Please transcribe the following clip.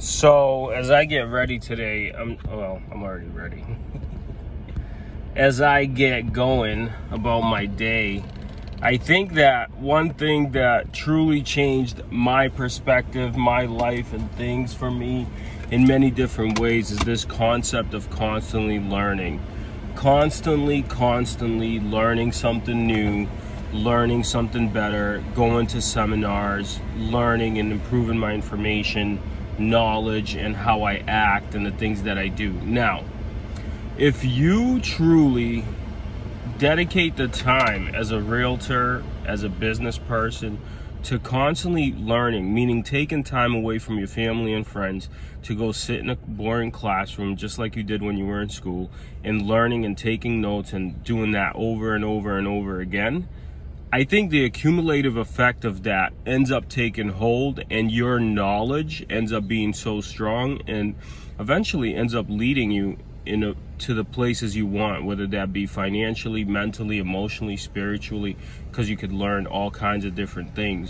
So as I get ready today, I'm well, I'm already ready. as I get going about my day, I think that one thing that truly changed my perspective, my life, and things for me in many different ways is this concept of constantly learning. Constantly, constantly learning something new, learning something better, going to seminars, learning and improving my information knowledge and how I act and the things that I do. Now, if you truly dedicate the time as a realtor, as a business person, to constantly learning, meaning taking time away from your family and friends to go sit in a boring classroom just like you did when you were in school and learning and taking notes and doing that over and over and over again, I think the accumulative effect of that ends up taking hold, and your knowledge ends up being so strong, and eventually ends up leading you in a, to the places you want, whether that be financially, mentally, emotionally, spiritually, because you could learn all kinds of different things.